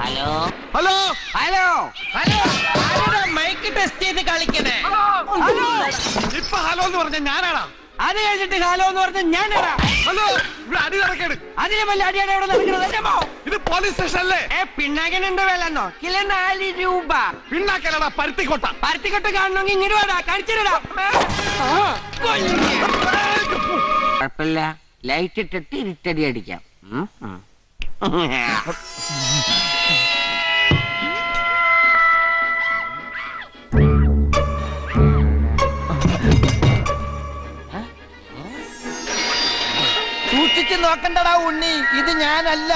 Hello. Hello. Hello. Hello. ആരുടെ mic test ചെയ്ത് കളിക്കണേ ഹലോ. ഇപ്പൊ ഹലോ എന്ന് പറഞ്ഞ ഞാനാടാ അത് കഴിഞ്ഞിട്ട് ഹലോ എന്ന് പറഞ്ഞ ഞാനാടാ ഹലോ. അതിന് വല്ല അടിയാണ് ഇവിടെ നടക്കുന്നത് എന്റെ മോ. ഇത് പോലീസ് സ്റ്റേഷൻ അല്ലേ ഏ പിണ്ണാക്കനുണ്ട് വിലെന്നോ കിലോ നാല് രൂപ. പിന്നാക്കലടാ പരുത്തിക്കോട്ട. പരുത്തിക്കെട്ട് കാണണമെങ്കിൽ ഇങ്ങനെ വേടാ കാണിച്ചിടാ കുഴപ്പമില്ല. ലൈറ്റ് ഇട്ടിട്ട് ഇരുട്ടടി അടിക്കാം. സൂക്ഷിച്ചു നോക്കണ്ടടാ ഉണ്ണി. ഇത് ഞാനല്ല.